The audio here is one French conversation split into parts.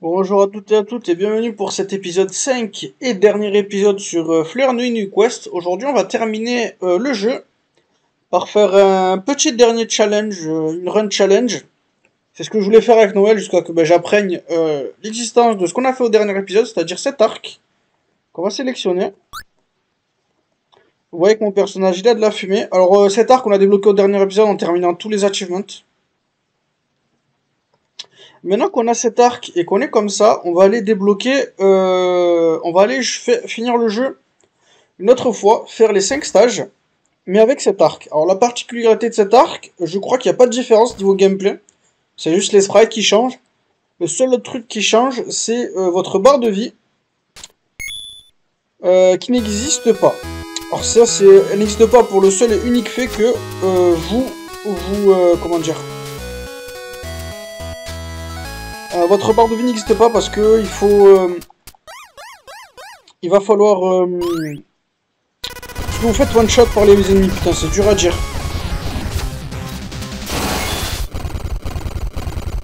Bonjour à toutes et à toutes et bienvenue pour cet épisode 5 et dernier épisode sur euh, Fleur Nuit New Quest. Aujourd'hui on va terminer euh, le jeu par faire un petit dernier challenge, euh, une run challenge. C'est ce que je voulais faire avec Noël jusqu'à que ben, j'apprenne l'existence de ce qu'on a fait au dernier épisode, c'est-à-dire cet arc qu'on va sélectionner. Vous voyez que mon personnage il a de la fumée. Alors cet arc on l'a débloqué au dernier épisode en terminant tous les achievements. Maintenant qu'on a cet arc et qu'on est comme ça, on va aller débloquer, euh, on va aller fi- finir le jeu une autre fois, faire les 5 stages, mais avec cet arc. Alors la particularité de cet arc, je crois qu'il n'y a pas de différence niveau gameplay, c'est juste les sprites qui changent. Le seul autre truc qui change, c'est euh, votre barre de vie, euh, qui n'existe pas. Alors ça, elle n'existe pas pour le seul et unique fait que vous, vous, comment dire, Euh, votre barre de vie n'existe pas parce que il faut. euh, il va falloir. euh, vous faites one shot par les ennemis, putain, c'est dur à dire.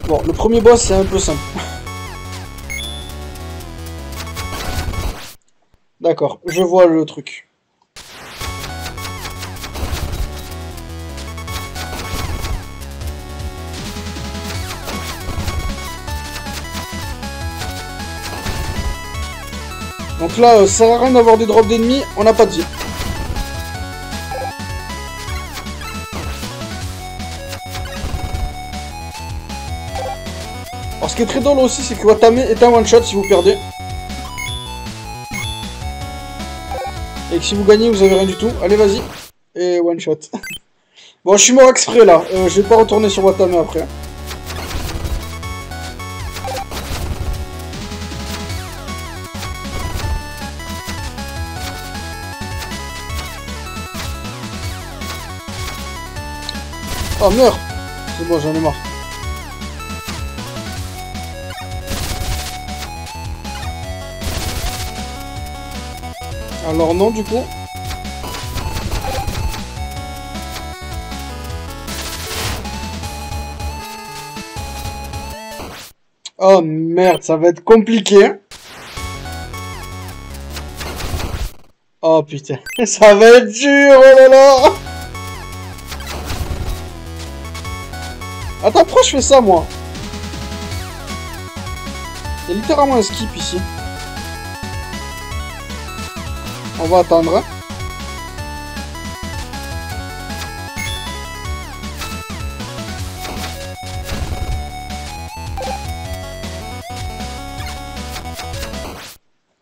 Bon, le premier boss c'est un peu simple. D'accord, je vois le truc. Donc là, euh, ça sert à rien d'avoir des drops d'ennemis, on n'a pas de vie. Alors ce qui est très drôle aussi, c'est que Watame est un one shot si vous perdez. Et que si vous gagnez, vous avez rien du tout. Allez, vas-y. Et one shot. bon, je suis mort exprès là. Euh, je vais pas retourner sur Watame après. Oh merde C'est bon, j'en ai marre. Alors non, du coup. Oh merde, ça va être compliqué. Oh putain, ça va être dur, oh là là Attends, pourquoi je fais ça, moi Il y a littéralement un skip ici. On va attendre.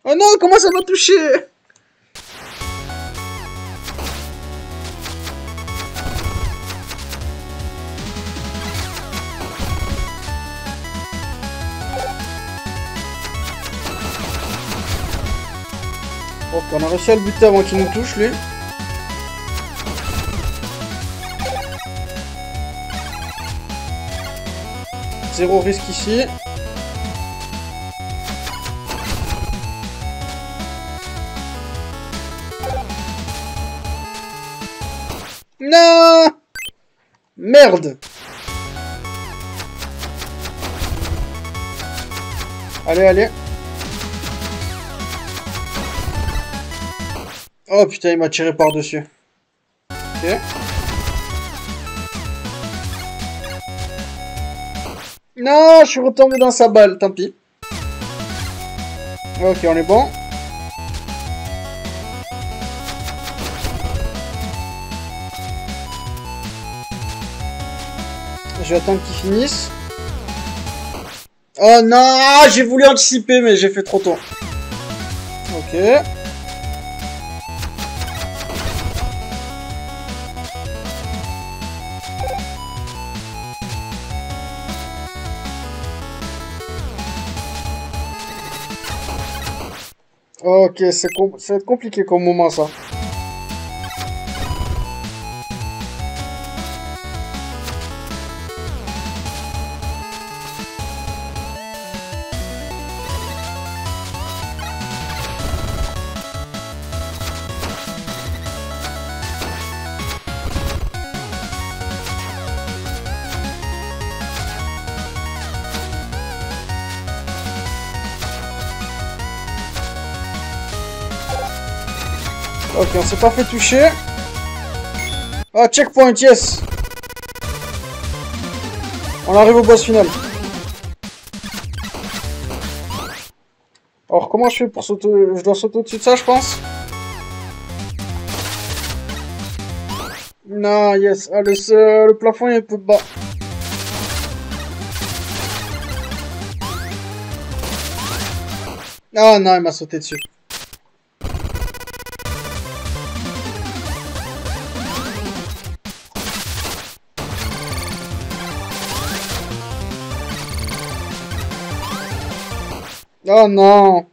Oh non, comment ça m'a touché? On a réussi à le buter avant qu'il nous touche, lui. Zéro risque ici. Non Merde Allez, allez. Oh putain, il m'a tiré par-dessus. Ok. Non, je suis retombé dans sa balle, tant pis. Ok, on est bon. Je vais attendre qu'il finisse. Oh non, j'ai voulu anticiper, mais j'ai fait trop tôt. Ok. Ok, c'est compliqué comme moment ça. On s'est pas fait toucher. Ah, checkpoint, yes On arrive au boss final. Alors, comment je fais pour sauter? Je dois sauter au-dessus de ça, je pense Non, yes. Ah, le, plafond est un peu bas. Ah non, il m'a sauté dessus. Oh non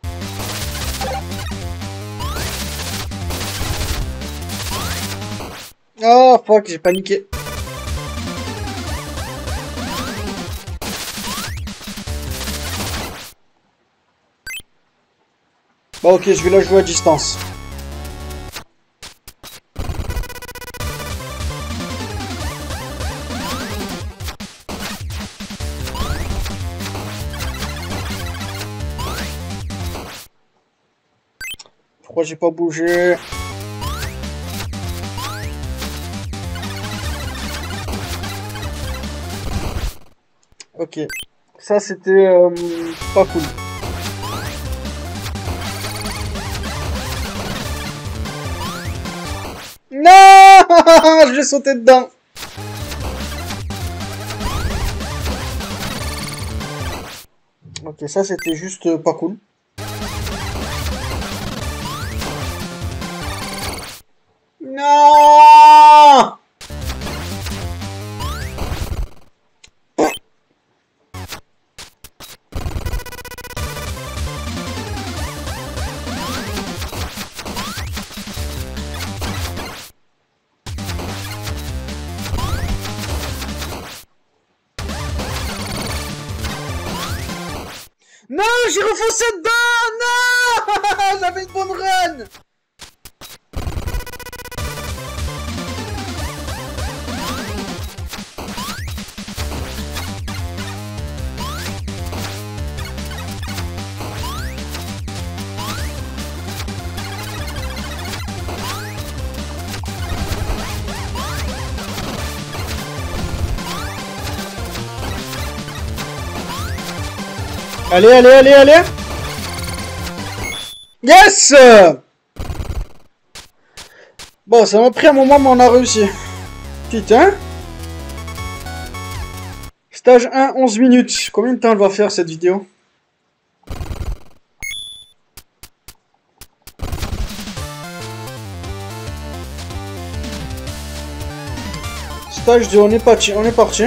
Oh fuck, j'ai paniqué. Bon ok, je vais la jouer à distance. J'ai pas bougé Ok. Ça, c'était euh, pas cool. Non Je vais sauter dedans Ok, ça c'était juste pas cool. Non Allez, allez, allez, allez Yes Bon, ça m'a pris un moment, mais on a réussi. Putain Stage 1, 11 minutes. Combien de temps elle va faire, cette vidéo? Stage 2, on est parti, on est parti.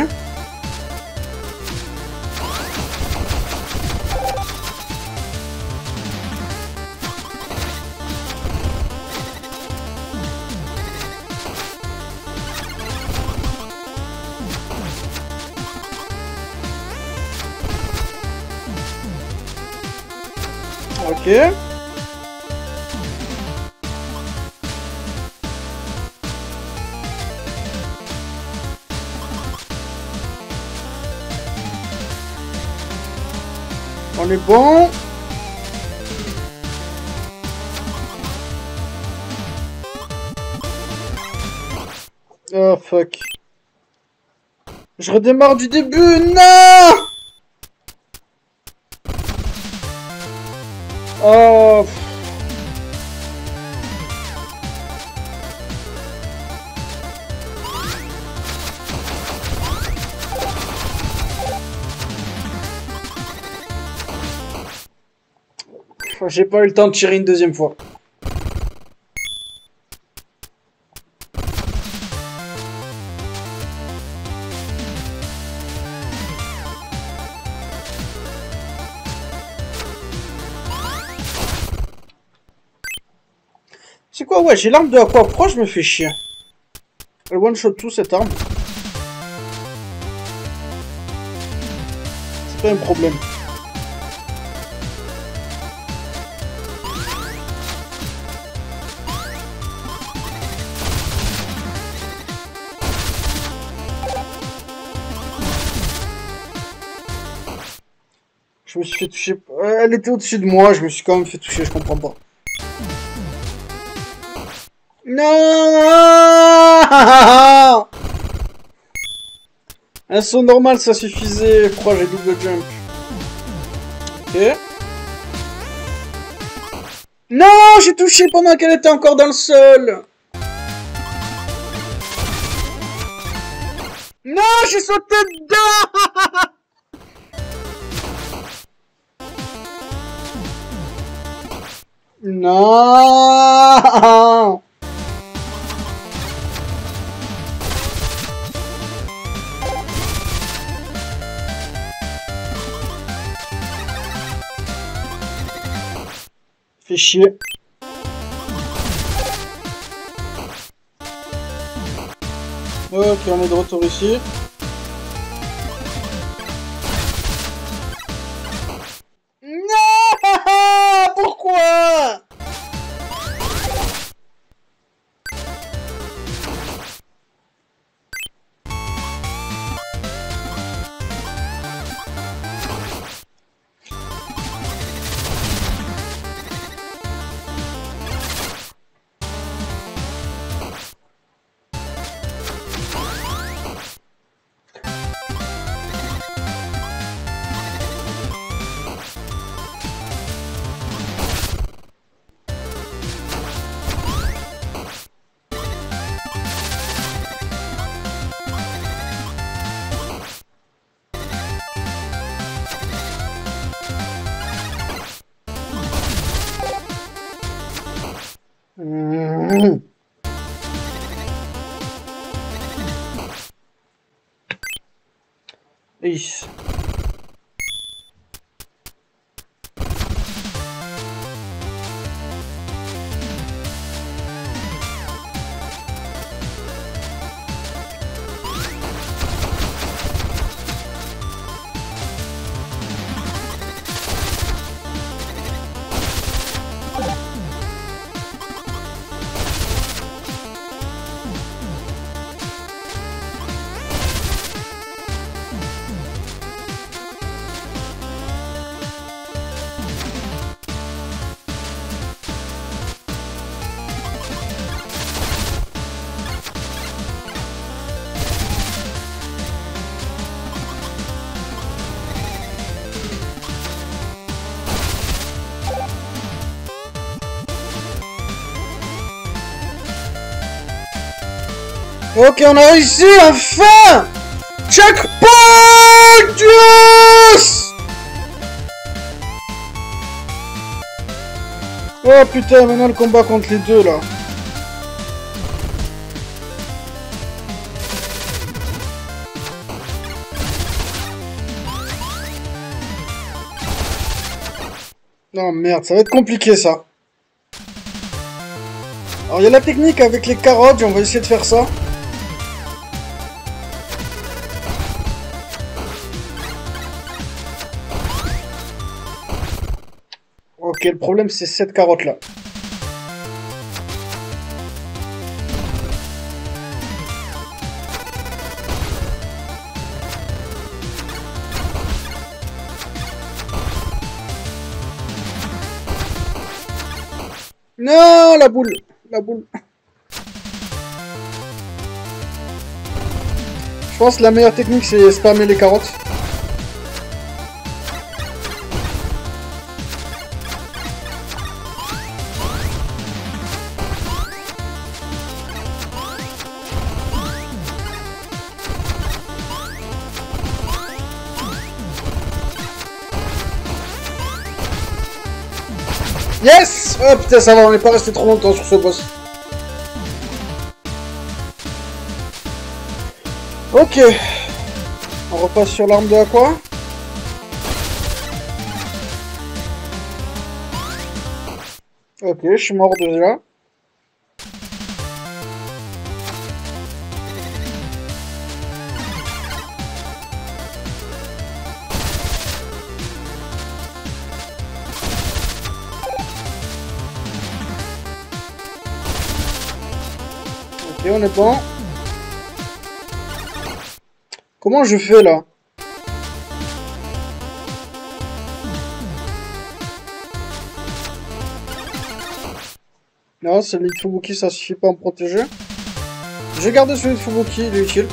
On est bon. Oh fuck. Je redémarre du début. Non Oh. J'ai pas eu le temps de tirer une deuxième fois. C'est quoi Ouais, j'ai l'arme de quoi Pourquoi je me fais chier Elle one-shot tout cette arme. C'est pas un problème. Je me suis fait toucher. Elle était au-dessus de moi, je me suis quand même fait toucher, je comprends pas. Non. Un saut normal, ça suffisait. Pourquoi j'ai double jump. Ok. Non J'ai touché pendant qu'elle était encore dans le sol. Non J'ai sauté dedans. Non Chier. Ok, on est de retour ici. Peace. Ok, on a réussi, enfin Checkpoint Yes Oh putain, maintenant le combat contre les deux, là. Non, merde, ça va être compliqué, ça. Alors, il y a la technique avec les carottes, on va essayer de faire ça. Ok, le problème c'est cette carotte là. Non, la boule, la boule. Je pense que la meilleure technique c'est spammer les carottes. Oh putain, ça va, on n'est pas resté trop longtemps sur ce boss. Ok. On repasse sur l'arme de Aqua. Ok, je suis mort déjà. Comment je fais là? Non, c'est le Fubuki, ça suffit pas à me protéger. J'ai gardé celui de Fubuki, il est utile.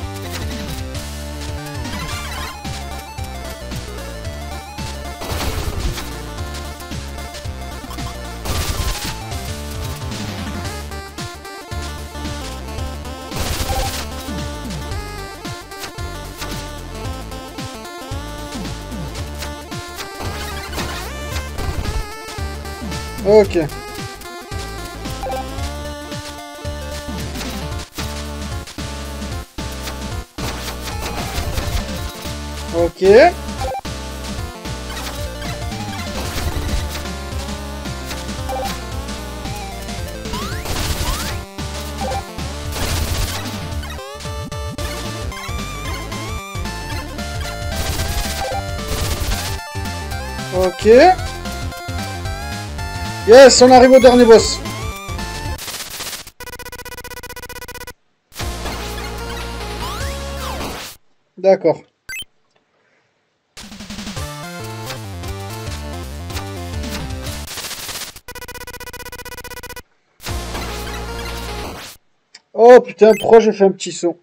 Ok. Ok. Ok. Yes, on arrive au dernier boss. D'accord. Oh putain, pourquoi j'ai fait un petit saut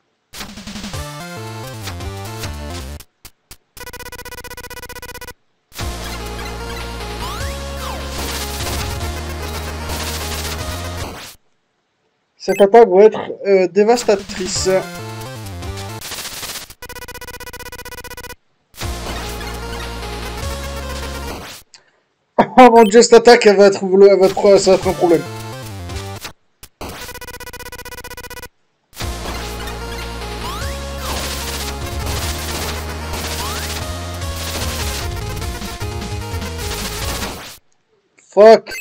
Cette attaque va être euh, dévastatrice. Oh mon dieu, attaque, elle va être, elle va être, ça va être un problème. Fuck.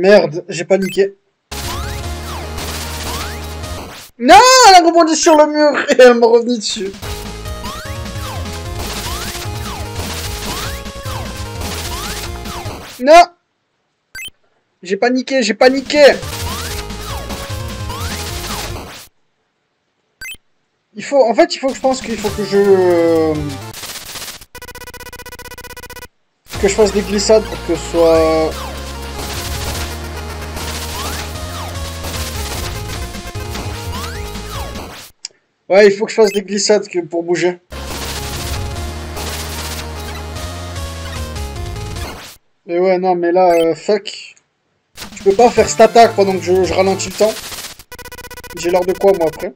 Merde, j'ai paniqué. Non, elle a rebondi sur le mur et elle m'a revenu dessus. Non J'ai paniqué, j'ai paniqué Il faut, en fait, il faut que je pense qu'il faut que je... Que je fasse des glissades pour que ce soit... Ouais, il faut que je fasse des glissades pour bouger. Et ouais, non, mais là, euh, fuck. Je peux pas faire cette attaque pendant que je, ralentis le temps. J'ai l'air de quoi, moi, après?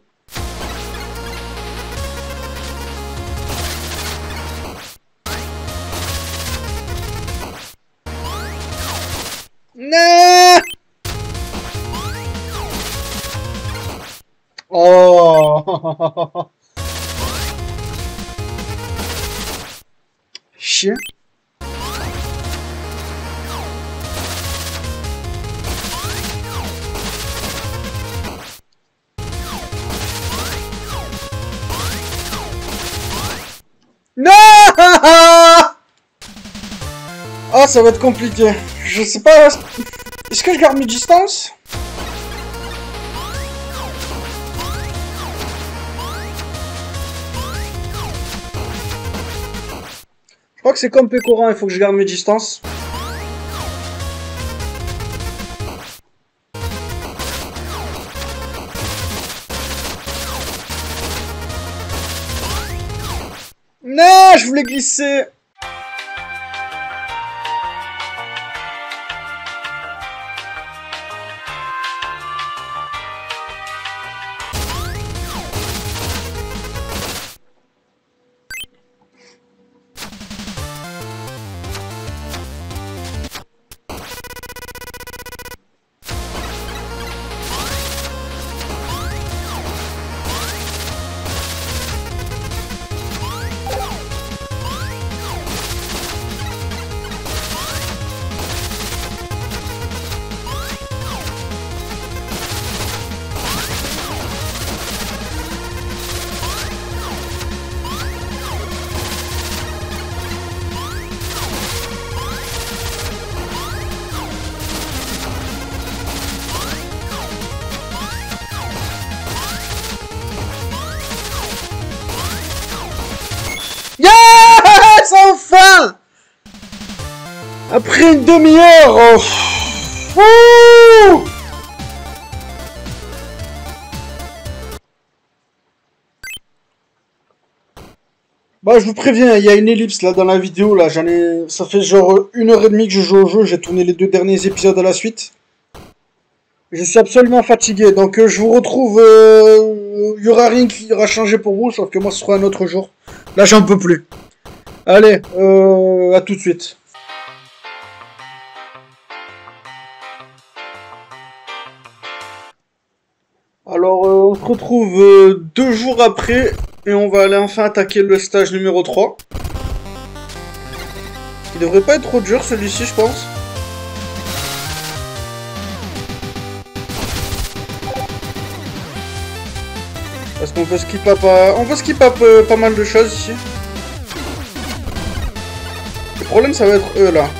Chien. Non! Ah, ça va être compliqué. Je sais pas... Est-ce que je garde mes distances? Crois que c'est comme Pécoran, il faut que je garde mes distances. Non, je voulais glisser. Demi-heure oh. Bah je vous préviens, il y a une ellipse là dans la vidéo là, j'en ai. Ça fait genre une heure et demie que je joue au jeu, j'ai tourné les deux derniers épisodes à la suite. Je suis absolument fatigué, donc euh, je vous retrouve. Euh, il y aura rien qui aura changé pour vous, sauf que moi ce sera un autre jour. Là j'en peux plus. Allez, euh, à tout de suite. Se retrouve euh, deux jours après et on va aller enfin attaquer le stage numéro 3. Il devrait pas être trop dur celui-ci, je pense. Parce qu'on peut skip up, on peut skip up euh, pas mal de choses ici. Le problème, ça va être eux là.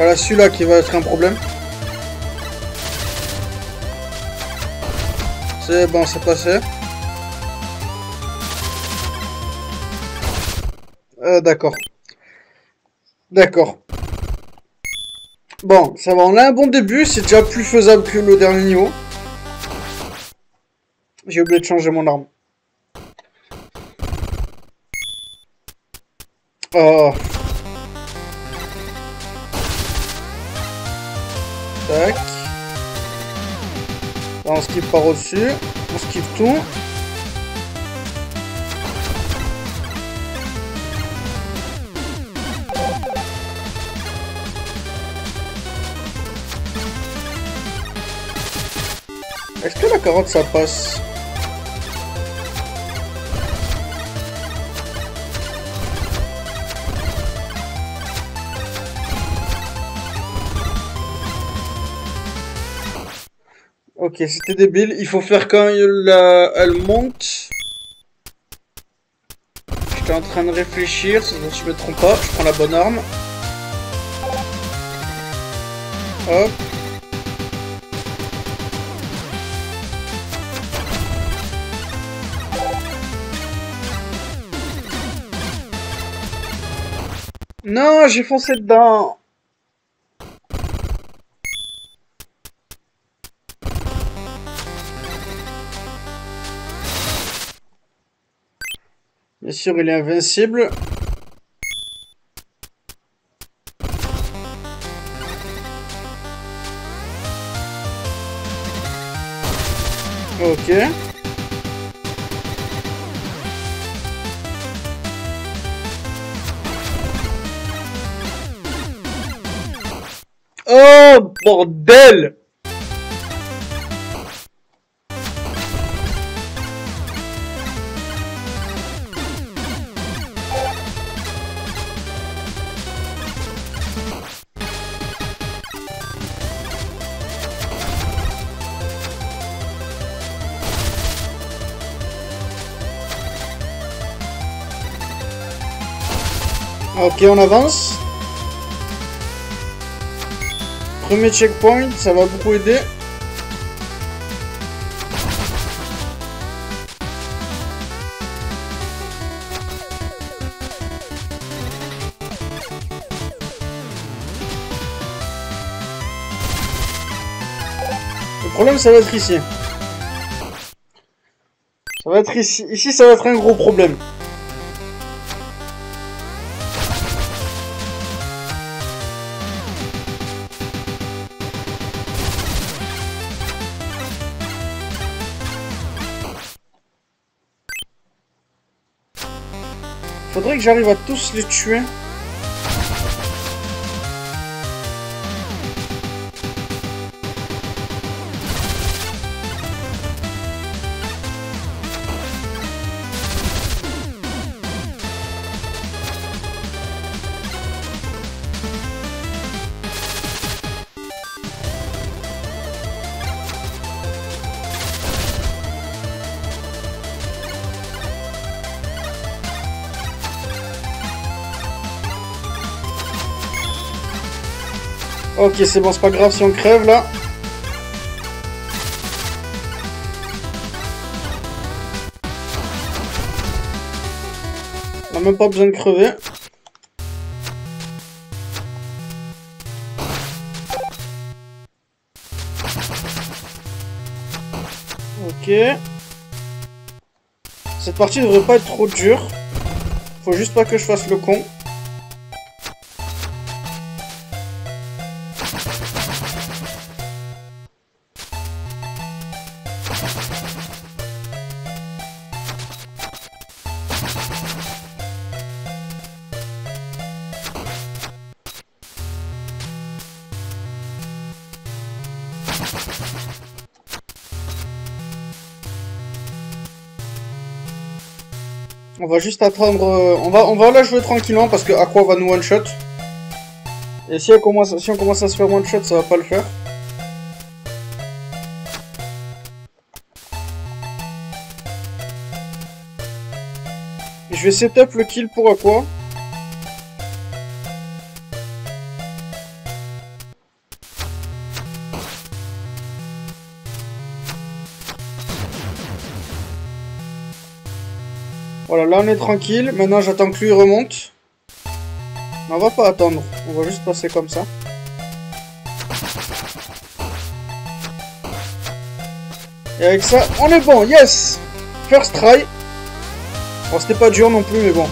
Voilà celui-là qui va être un problème. C'est bon, c'est passé. Euh, d'accord. D'accord. Bon, ça va, on a un bon début, c'est déjà plus faisable que le dernier niveau. J'ai oublié de changer mon arme. Oh. Skip par au-dessus. On skip tout. Est-ce que la carotte ça passe? C'était débile. Il faut faire quand elle monte. J'étais en train de réfléchir, si je me trompe pas. Je prends la bonne arme. Hop. Non, j'ai foncé dedans. Bien sûr, il est invincible. Ok. Oh, bordel Ok, on avance. Premier checkpoint, ça va beaucoup aider. Le problème, ça va être ici. Ça va être ici. Ici, ça va être un gros problème. Que j'arrive à tous les tuer. Ok, c'est bon, c'est pas grave si on crève là. On n'a même pas besoin de crever. Ok. Cette partie devrait pas être trop dure. Faut juste pas que je fasse le con. Juste attendre... euh, on, va, on va la jouer tranquillement parce que Aqua va nous one-shot. Et si, si on commence à se faire one-shot, ça va pas le faire. Je vais setup le kill pour Aqua. Voilà, là on est tranquille. Maintenant j'attends que lui remonte. On va pas attendre. On va juste passer comme ça. Et avec ça, on est bon. Yes First try. Bon, c'était pas dur non plus, mais bon.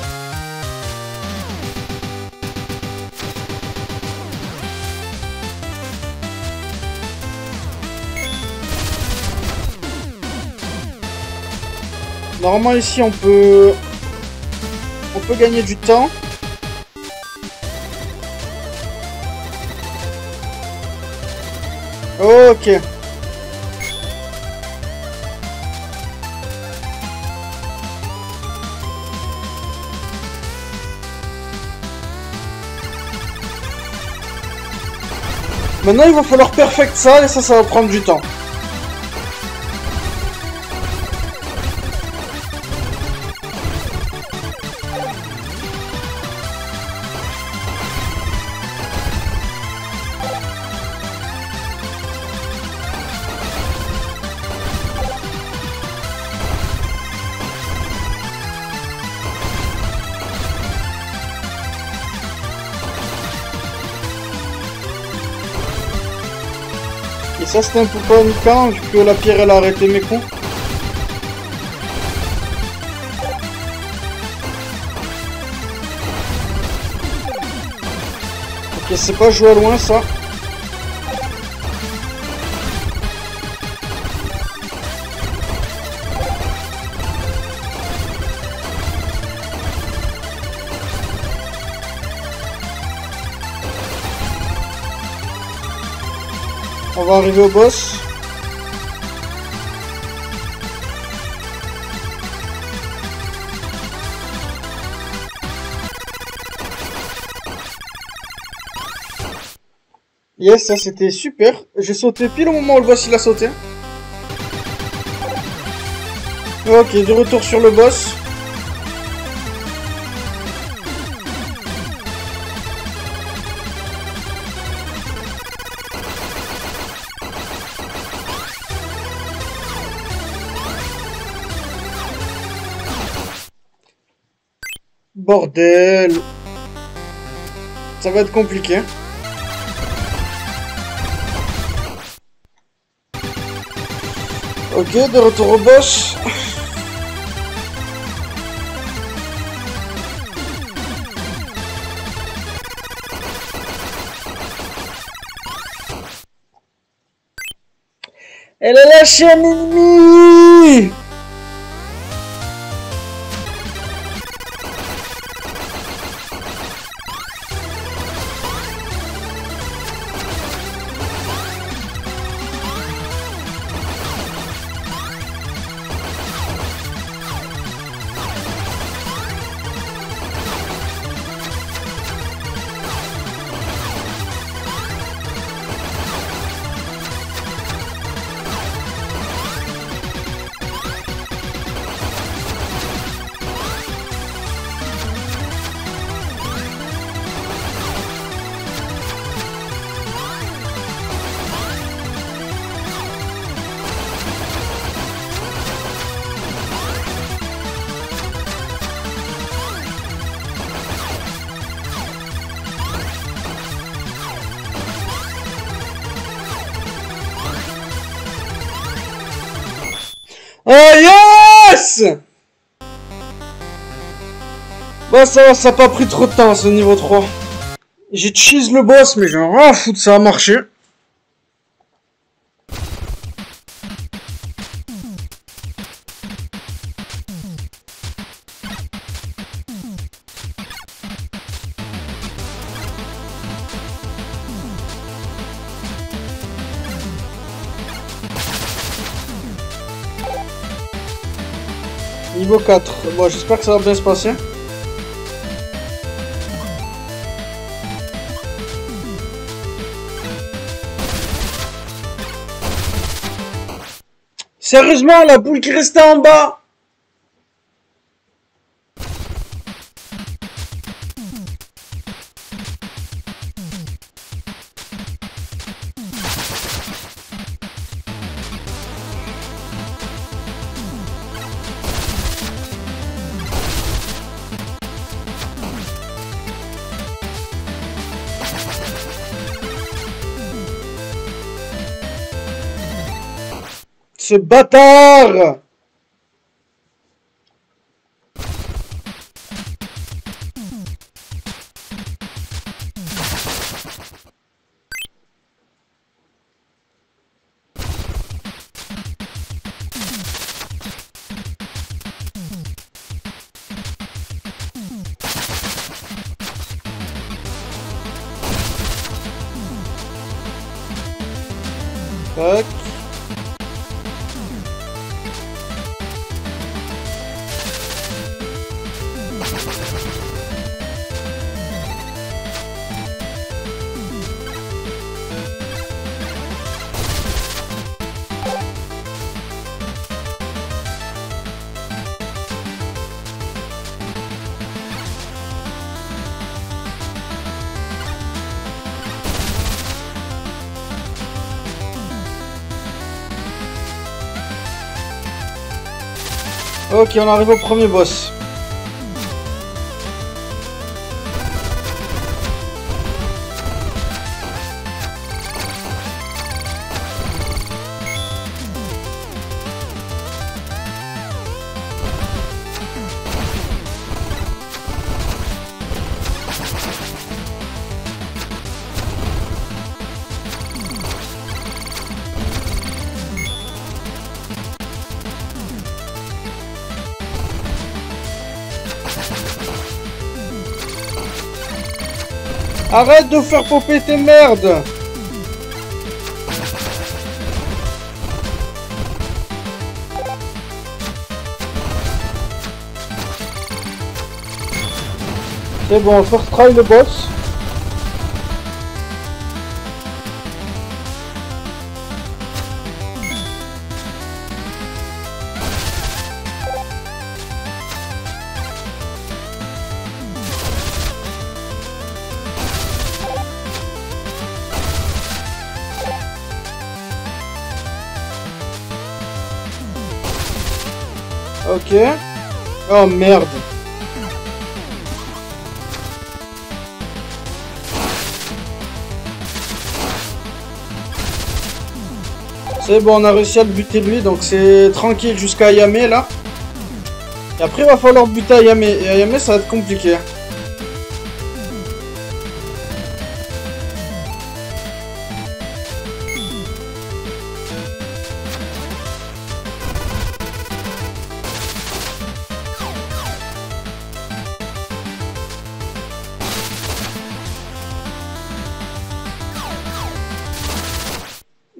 Normalement ici on peut on peut gagner du temps. Ok. Maintenant il va falloir perfect ça et ça ça va prendre du temps. Ça c'était un peu paniquant vu que la pierre elle a arrêté mes coups. Ok, c'est pas jouer à loin ça. Va arriver au boss. Yes, ça c'était super. J'ai sauté pile au moment où le boss il a sauté. Ok, de retour sur le boss. Bordel Ça va être compliqué. Ok, de retour au boss. Elle a lâché un ennemi Bah ça va, ça n'a pas pris trop de temps ce niveau 3. J'ai cheese le boss, mais j'ai rien à foutre, ça a marché. Niveau 4. Bon, j'espère que ça va bien se passer. Sérieusement, la boule qui restait en bas Ce bâtard Ok, on arrive au premier boss. Arrête de faire popper tes merdes C'est bon, first try le boss. Oh merde. C'est bon, on a réussi à le buter lui, donc c'est tranquille jusqu'à Yame là. Et après, il va falloir buter Ayame. Et Ayame, ça va être compliqué.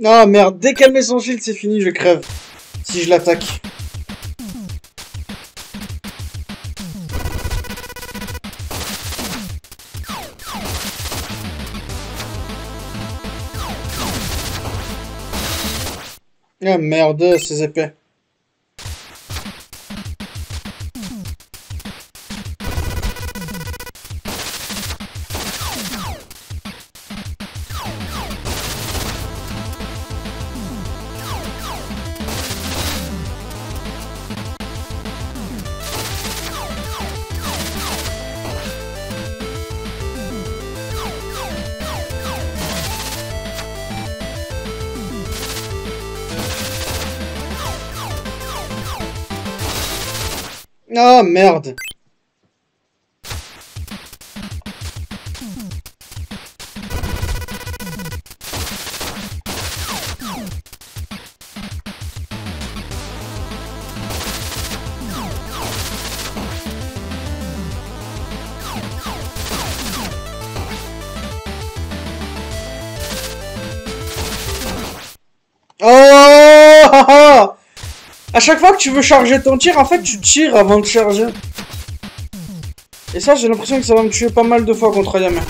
Ah merde, dès qu'elle met son shield, c'est fini, je crève. Si je l'attaque. Ah merde, ces épées. Ah merde. À chaque fois que tu veux charger ton tir, en fait, tu tires avant de charger. Et ça, j'ai l'impression que ça va me tuer pas mal de fois contre Yammer.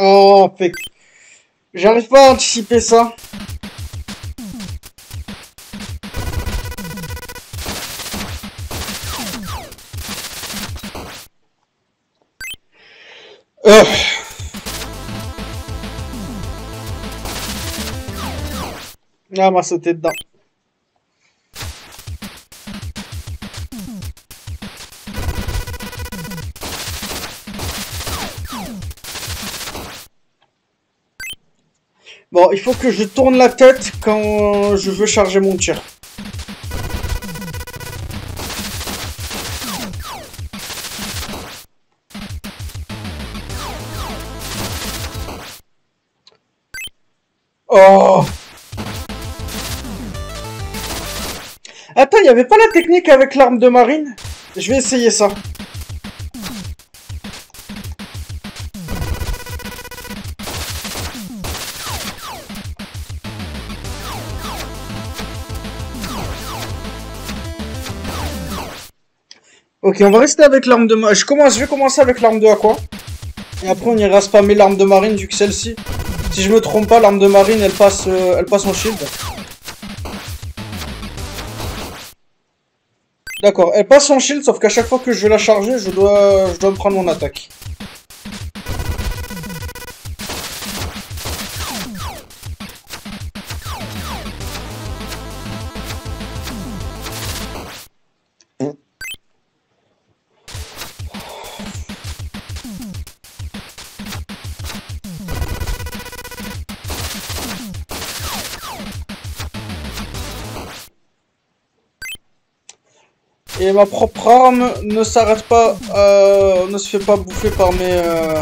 Oh, fait J'arrive pas à anticiper ça. Ah, m'a sauté dedans. Bon, il faut que je tourne la tête quand je veux charger mon tir. Oh Attends, il n'y avait pas la technique avec l'arme de marine? Je vais essayer ça. Ok, on va rester avec l'arme de marine. Je, commence, je vais commencer avec l'arme de Aqua. Et après, on ira spammer l'arme de marine, vu que celle-ci, si je me trompe pas, l'arme de marine, elle passe, euh, elle passe en shield. D'accord, elle passe en shield, sauf qu'à chaque fois que je vais la charger, je dois, je dois me prendre mon attaque. Et ma propre arme ne s'arrête pas, euh, ne se fait pas bouffer par mes... Euh...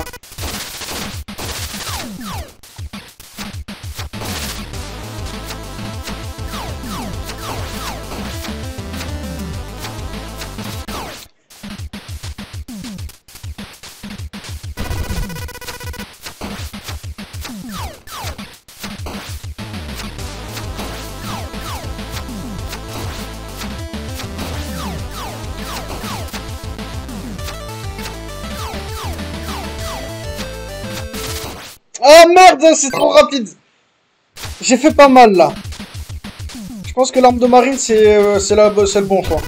C'est trop rapide J'ai fait pas mal là. Je pense que l'arme de marine c'est euh, le bon choix.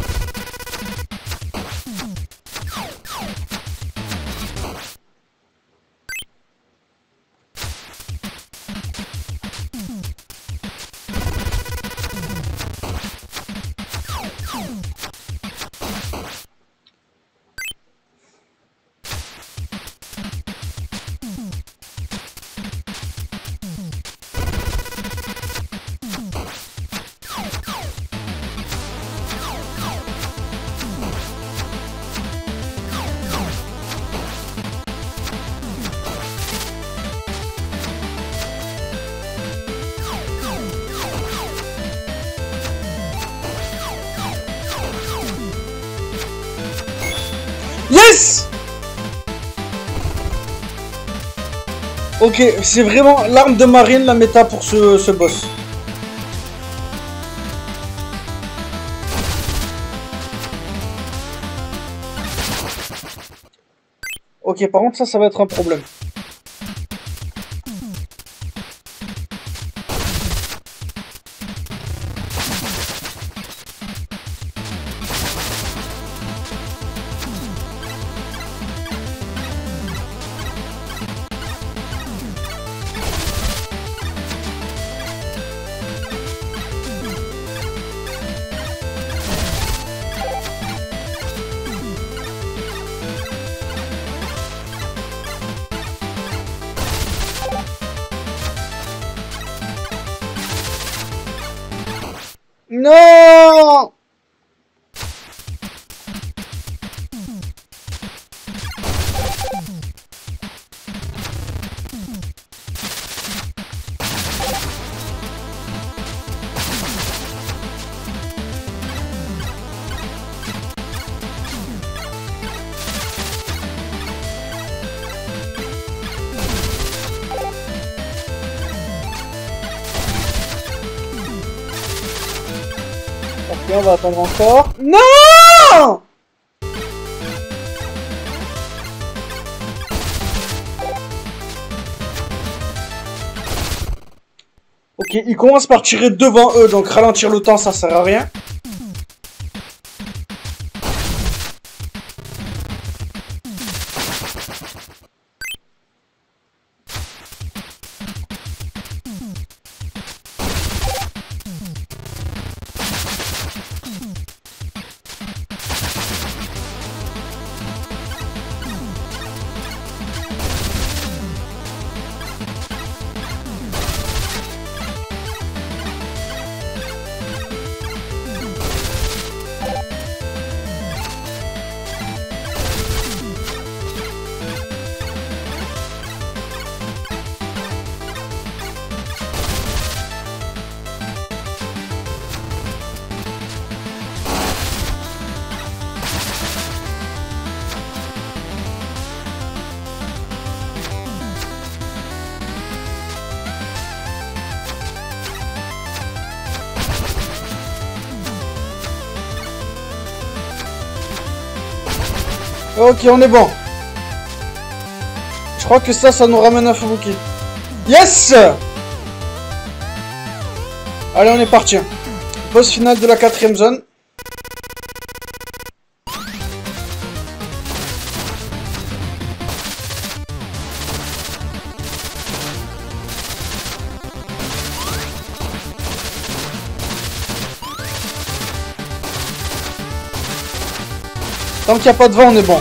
Ok, c'est vraiment l'arme de marine la méta pour ce, boss. Ok, par contre ça, ça va être un problème. Attendre encore. Non Ok, ils commencent par tirer devant eux, donc ralentir le temps, ça sert à rien. Ok, on est bon. Je crois que ça, ça nous ramène à Fubuki. Yes Allez, on est parti. Pause finale de la quatrième zone. Tant qu'il n'y a pas de vent, on est bon.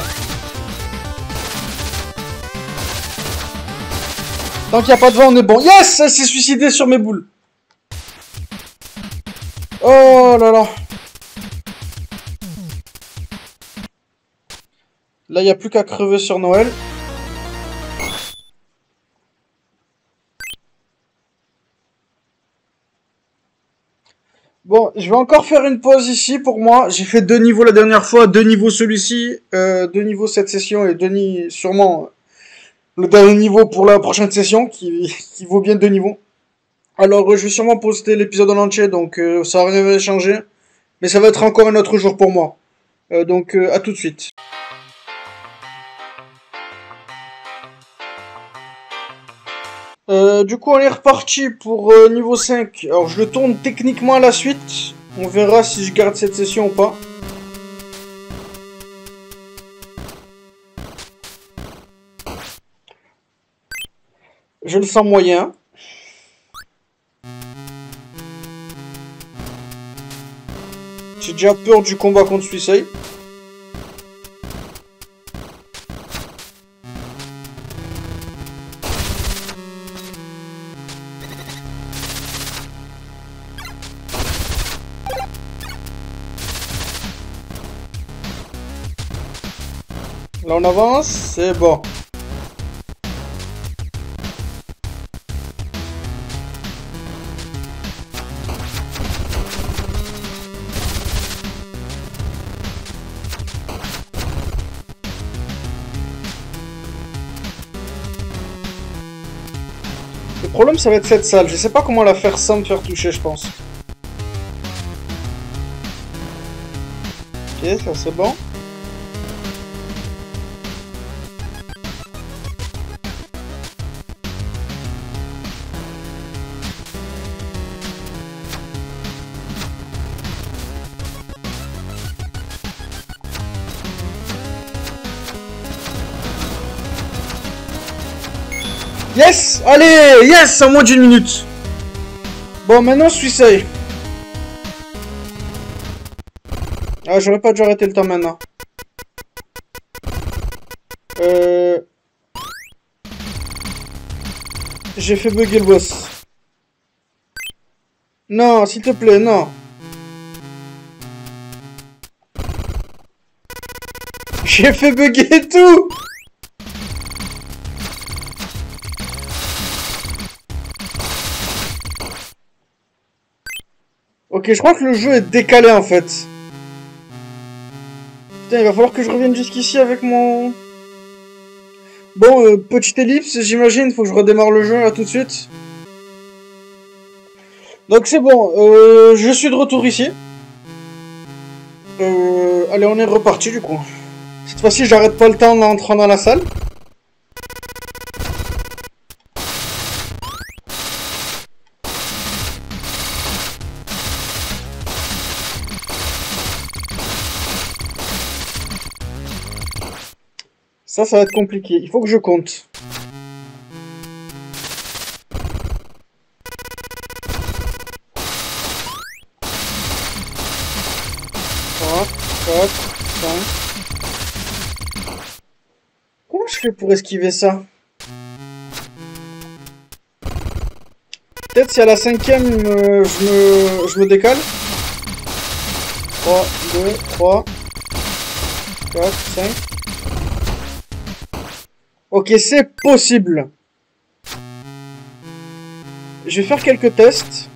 Tant qu'il n'y a pas de vent, on est bon. Yes Elle s'est suicidée sur mes boules. Oh là là. Là, il n'y a plus qu'à crever sur Noël. Bon, je vais encore faire une pause ici pour moi. J'ai fait deux niveaux la dernière fois, deux niveaux celui-ci, euh, deux niveaux cette session et deux niveaux sûrement le dernier niveau pour la prochaine session qui, vaut bien deux niveaux. Alors, je vais sûrement poster l'épisode en entier, donc euh, ça va rien changer. Mais ça va être encore un autre jour pour moi. Euh, donc, euh, à tout de suite. Euh, du coup, on est reparti pour euh, niveau 5. Alors, je le tourne techniquement à la suite. On verra si je garde cette session ou pas. Je le sens moyen. J'ai déjà peur du combat contre Suicide. Là on avance, c'est bon. Ça va être cette salle, je sais pas comment la faire sans me faire toucher je pense. Ok, ça c'est bon. Yes Allez Yes En moins d'une minute Bon, maintenant, Suicide. Ah, j'aurais pas dû arrêter le temps maintenant. Euh... J'ai fait bugger le boss. Non, s'il te plaît, non. J'ai fait bugger tout Ok, je crois que le jeu est décalé en fait. Putain, il va falloir que je revienne jusqu'ici avec mon... Bon, euh, petite ellipse, j'imagine, faut que je redémarre le jeu là tout de suite. Donc c'est bon, euh, je suis de retour ici. Euh, allez, on est reparti du coup. Cette fois-ci, j'arrête pas le temps en entrant dans la salle. Ça, ça va être compliqué. Il faut que je compte. 4, 5. Comment je fais pour esquiver ça? Peut-être si à la cinquième, euh, je, me, je me décale. 3, 2, 3, 4, 5. Ok, c'est possible. Je vais faire quelques tests.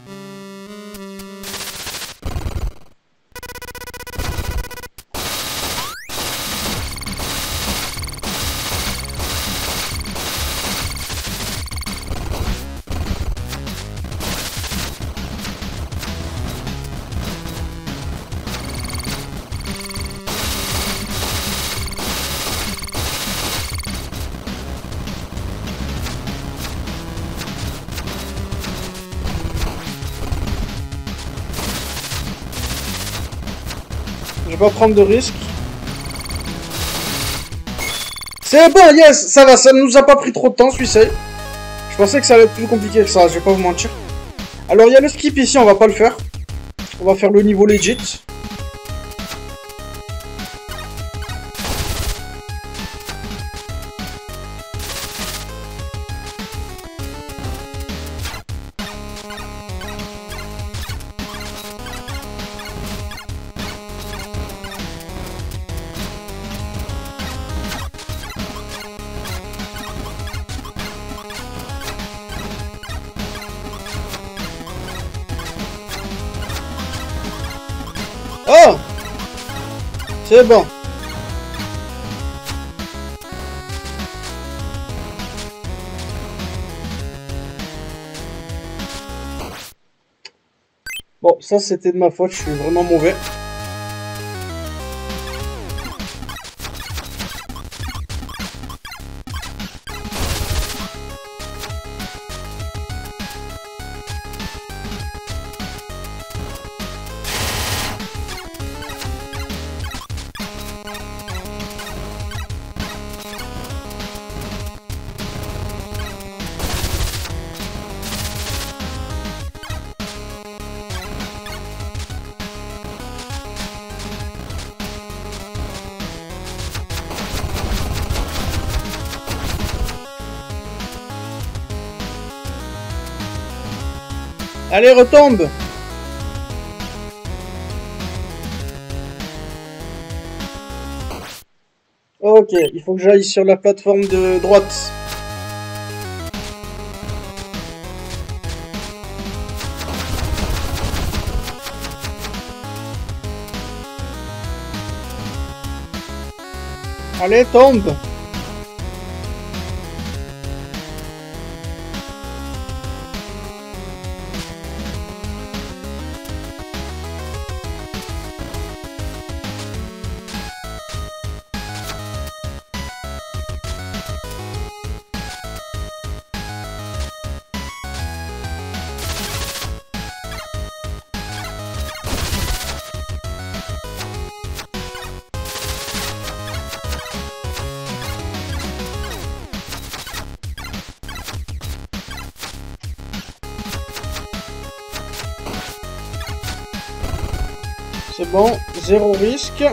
Pas prendre de risques. C'est bon, yes, ça va, ça nous a pas pris trop de temps, celui-ci. Je pensais que ça allait être plus compliqué que ça, je vais pas vous mentir. Alors, il y a le skip ici, on va pas le faire. On va faire le niveau legit. Bon. Bon, ça c'était de ma faute, je suis vraiment mauvais. Allez, retombe Ok, il faut que j'aille sur la plateforme de droite. Allez, tombe zéro risque.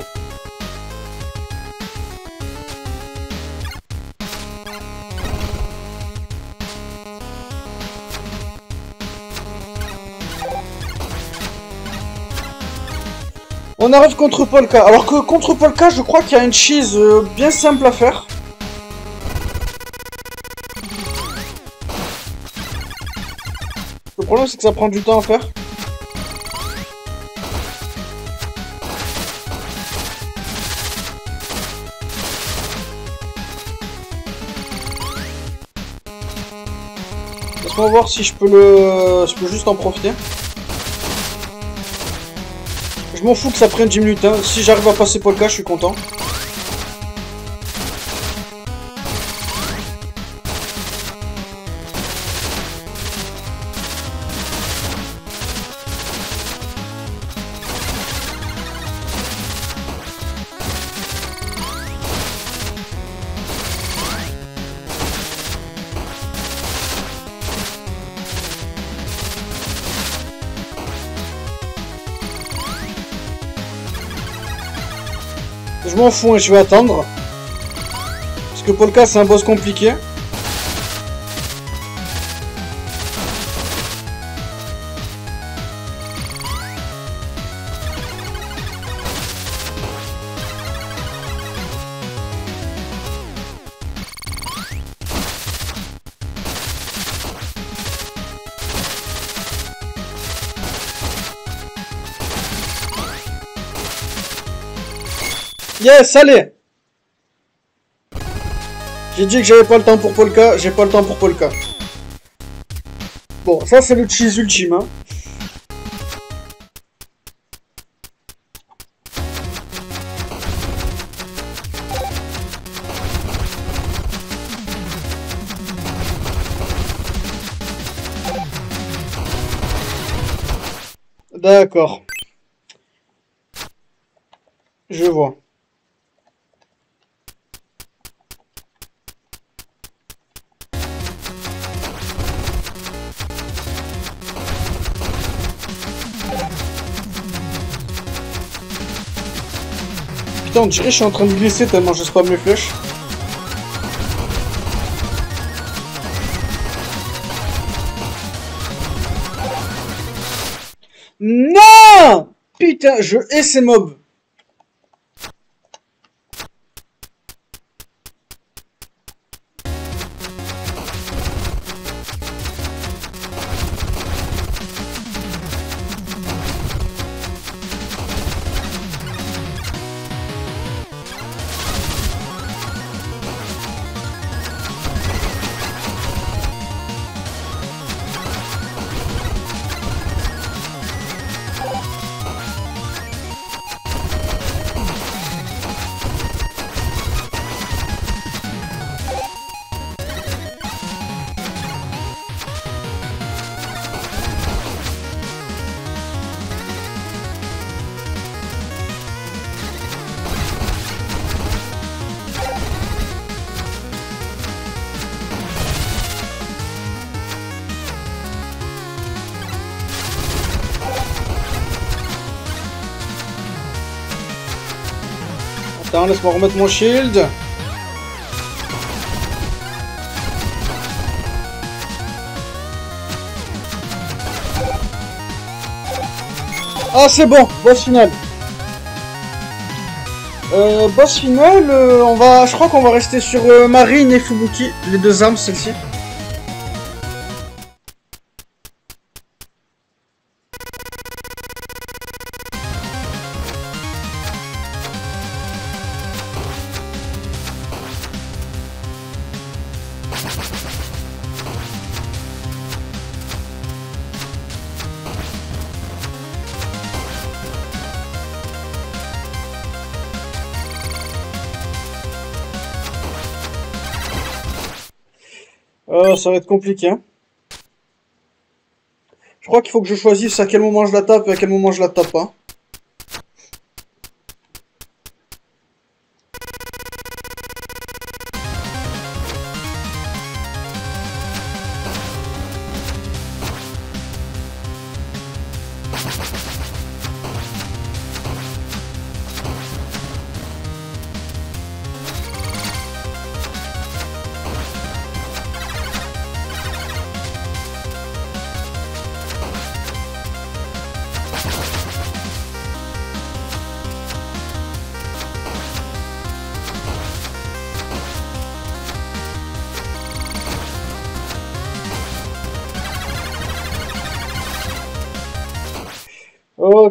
On arrive contre Polka. Alors que contre Polka, je crois qu'il y a une cheese euh, bien simple à faire. Le problème, c'est que ça prend du temps à faire. Va voir si je peux le... Je peux juste en profiter. Je m'en fous que ça prenne 10 minutes. Hein. Si j'arrive à passer Polka, je suis content. Je m'en et je vais attendre. Parce que Polka c'est un boss compliqué. Allez J'ai dit que j'avais pas le temps pour Polka, j'ai pas le temps pour Polka. Bon, ça c'est le cheese ultime, hein. D'accord. Je vois. Putain, on dirait que je suis en train de glisser tellement je spam mes flèches. Non Putain, je hais ces mobs. Laisse-moi remettre mon shield. Ah, c'est bon, boss final. Euh, boss final, euh, on va, je crois qu'on va rester sur euh, Marine et Fubuki, les deux armes, celles-ci. Ça va être compliqué. Hein. Je crois qu'il faut que je choisisse à quel moment je la tape et à quel moment je la tape pas.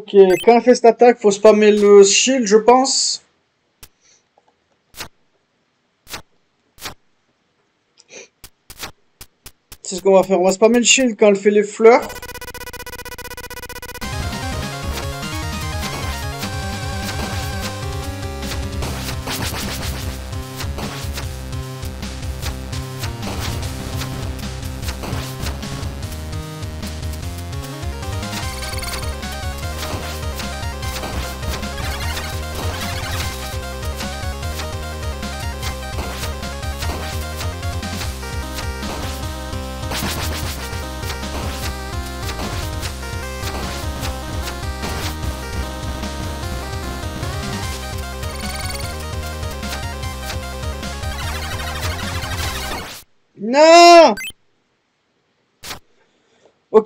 Ok, quand elle fait cette attaque, faut spammer le shield, je pense. C'est ce qu'on va faire. On va spammer le shield quand elle fait les fleurs.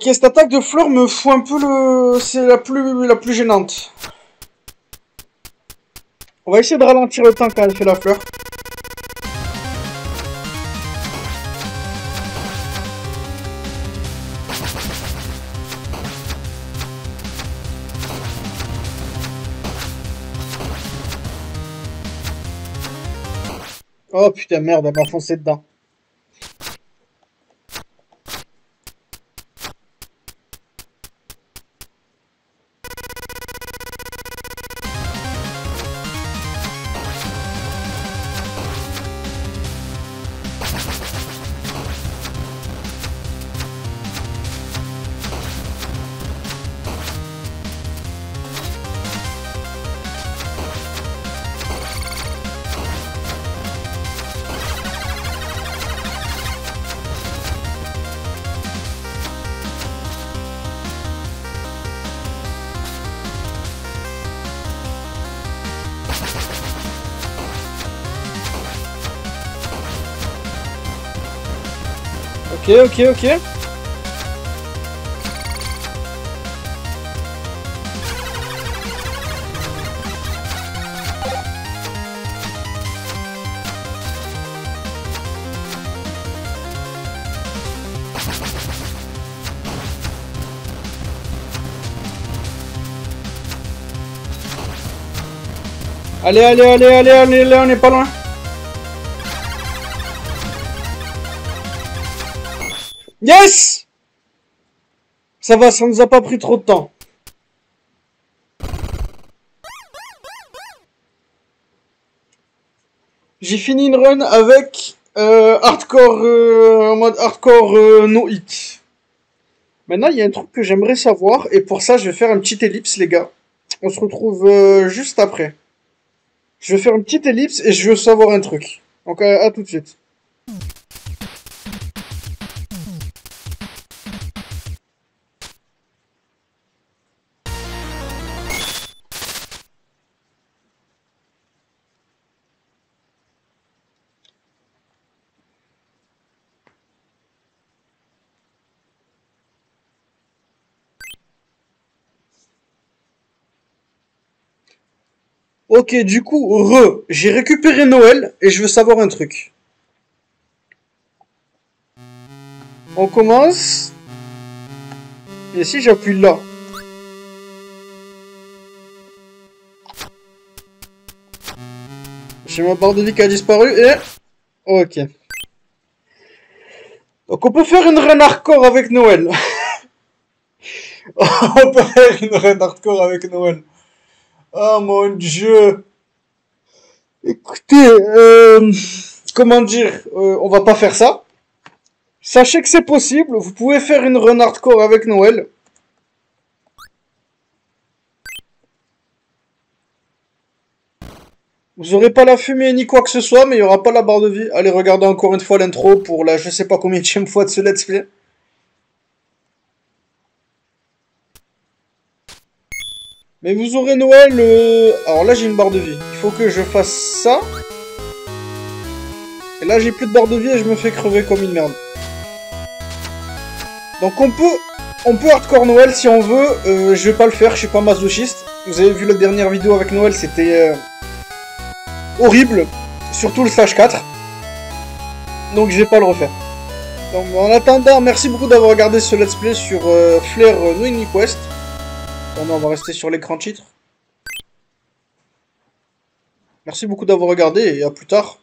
Ok, cette attaque de fleurs me fout un peu le... C'est la plus, la plus gênante. On va essayer de ralentir le temps quand elle fait la fleur. Oh putain, merde, elle m'a foncé dedans. Ok, ok. Allez, allez, allez, allez, allez, là, on n'est pas loin. Ça va, ça nous a pas pris trop de temps. J'ai fini une run avec euh, hardcore euh, mode hardcore euh, no hit. Maintenant, il y a un truc que j'aimerais savoir et pour ça, je vais faire un petit ellipse, les gars. On se retrouve juste après. Je vais faire une petite ellipse et je veux savoir un truc. Donc, à tout de suite. Ok, du coup, re, j'ai récupéré Noël et je veux savoir un truc. On commence. Et si j'appuie là? J'ai ma barre de vie qui a disparu et... Ok. Donc on peut faire une run hardcore avec Noël. on peut faire une run hardcore avec Noël. Oh mon dieu. Écoutez, euh, comment dire, euh, on va pas faire ça. Sachez que c'est possible, vous pouvez faire une run hardcore avec Noël. Vous aurez pas la fumée ni quoi que ce soit, mais il y aura pas la barre de vie. Allez, regardez encore une fois l'intro pour la je sais pas combien de fois de ce let's play. Mais vous aurez Noël... Euh, alors là, j'ai une barre de vie. Il faut que je fasse ça. Et là, j'ai plus de barre de vie et je me fais crever comme une merde. Donc on peut... On peut hardcore Noël si on veut. Euh, je vais pas le faire, je suis pas masochiste. Vous avez vu la dernière vidéo avec Noël, c'était... Euh, horrible. Surtout le slash 4. Donc je vais pas le refaire. En attendant, merci beaucoup d'avoir regardé ce let's play sur Flair New Quest on va rester sur l'écran titre. Merci beaucoup d'avoir regardé et à plus tard.